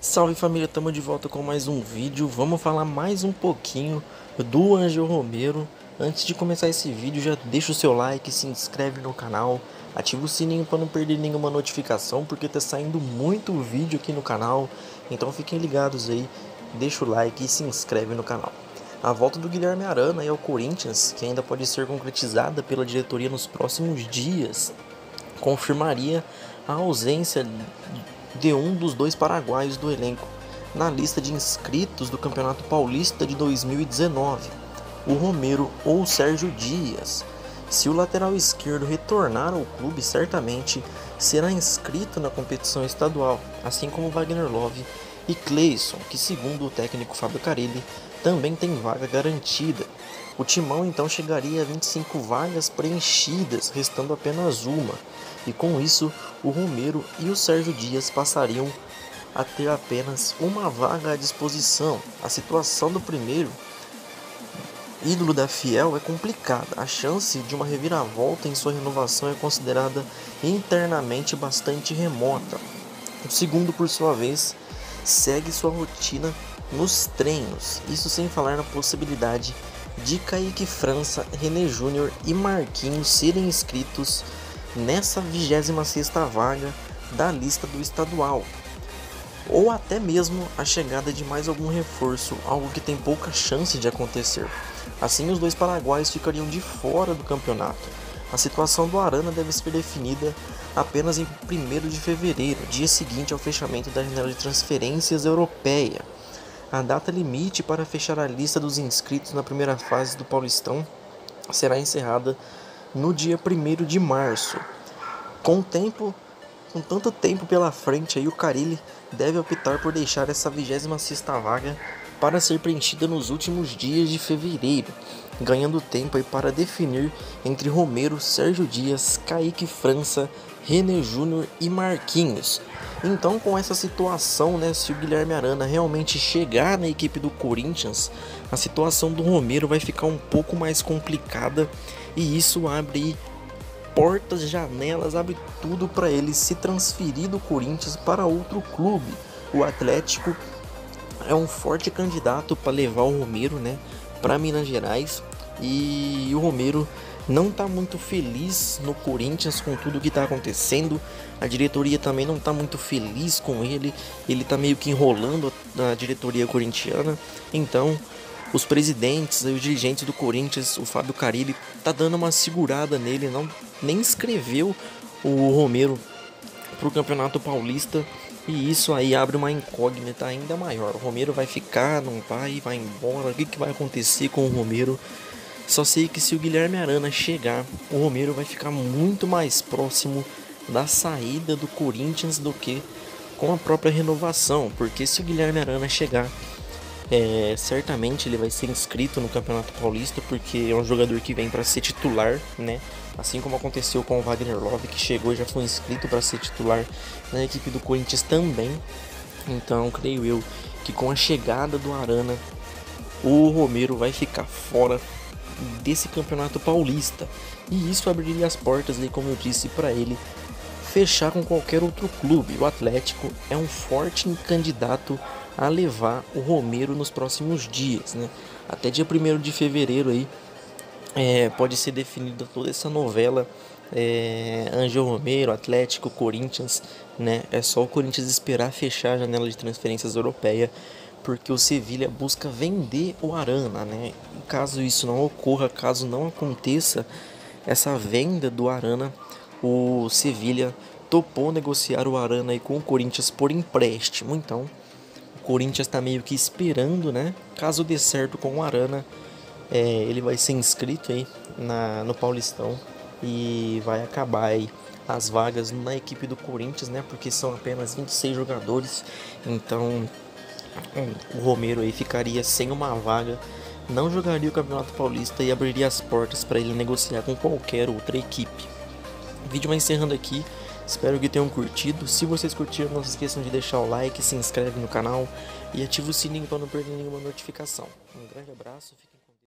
Salve família, estamos de volta com mais um vídeo. Vamos falar mais um pouquinho do Angel Romero. Antes de começar esse vídeo, já deixa o seu like, se inscreve no canal, ativa o sininho para não perder nenhuma notificação, porque tá saindo muito vídeo aqui no canal. Então fiquem ligados aí, deixa o like e se inscreve no canal. A volta do Guilherme Arana ao Corinthians, que ainda pode ser concretizada pela diretoria nos próximos dias, confirmaria a ausência de um dos dois paraguaios do elenco na lista de inscritos do Campeonato Paulista de 2019, o Romero ou o Sérgio Dias. Se o lateral esquerdo retornar ao clube, certamente será inscrito na competição estadual, assim como Wagner Love e Cleison, que segundo o técnico Fábio Carilli, também tem vaga garantida. O timão então chegaria a 25 vagas preenchidas, restando apenas uma, e com isso o Romero e o Sérgio Dias passariam a ter apenas uma vaga à disposição. A situação do primeiro ídolo da Fiel é complicada. A chance de uma reviravolta em sua renovação é considerada internamente bastante remota. O segundo, por sua vez, segue sua rotina nos treinos, isso sem falar na possibilidade de Kaique França, René Júnior e Marquinhos serem inscritos nessa 26 vaga da lista do estadual, ou até mesmo a chegada de mais algum reforço, algo que tem pouca chance de acontecer. Assim, os dois paraguaios ficariam de fora do campeonato. A situação do Arana deve ser definida apenas em 1 de fevereiro, dia seguinte ao fechamento da janela de transferências europeia. A data limite para fechar a lista dos inscritos na primeira fase do Paulistão será encerrada no dia 1 de março. Com tempo, com tanto tempo pela frente, aí o Carilli deve optar por deixar essa 26ª vaga para ser preenchida nos últimos dias de fevereiro, ganhando tempo para definir entre Romero, Sérgio Dias, Kaique França, René Júnior e Marquinhos. Então, com essa situação, né, se o Guilherme Arana realmente chegar na equipe do Corinthians, a situação do Romero vai ficar um pouco mais complicada e isso abre portas, janelas, abre tudo para ele se transferir do Corinthians para outro clube. O Atlético é um forte candidato para levar o Romero, né, para Minas Gerais e o Romero não está muito feliz no Corinthians com tudo que está acontecendo. A diretoria também não está muito feliz com ele. Ele está meio que enrolando a diretoria corintiana. Então, os presidentes e os dirigentes do Corinthians, o Fábio Carilli, tá dando uma segurada nele, não nem escreveu o Romero para o Campeonato Paulista. E isso aí abre uma incógnita ainda maior. O Romero vai ficar, não vai, vai embora. O que, que vai acontecer com o Romero? Só sei que se o Guilherme Arana chegar, o Romero vai ficar muito mais próximo da saída do Corinthians do que com a própria renovação. Porque se o Guilherme Arana chegar, é, certamente ele vai ser inscrito no Campeonato Paulista, porque é um jogador que vem para ser titular, né? Assim como aconteceu com o Wagner Love, que chegou e já foi inscrito para ser titular na equipe do Corinthians também. Então, creio eu que com a chegada do Arana, o Romero vai ficar fora desse campeonato paulista. E isso abriria as portas, aí, como eu disse, para ele fechar com qualquer outro clube. O Atlético é um forte candidato a levar o Romero nos próximos dias, né? Até dia 1 de fevereiro aí é, pode ser definida toda essa novela é, Angel Romero, Atlético, Corinthians, né? É só o Corinthians esperar fechar a janela de transferências europeia porque o Sevilha busca vender o Arana, né? Caso isso não ocorra, caso não aconteça essa venda do Arana, o Sevilha topou negociar o Arana aí com o Corinthians por empréstimo. Então, o Corinthians está meio que esperando, né? Caso dê certo com o Arana, é, ele vai ser inscrito aí na, no Paulistão e vai acabar aí as vagas na equipe do Corinthians, né? Porque são apenas 26 jogadores. Então, o Romero aí ficaria sem uma vaga, não jogaria o Campeonato Paulista e abriria as portas para ele negociar com qualquer outra equipe. O vídeo vai encerrando aqui. Espero que tenham curtido. Se vocês curtiram, não se esqueçam de deixar o like, se inscreve no canal e ativa o sininho para não perder nenhuma notificação. Um grande abraço.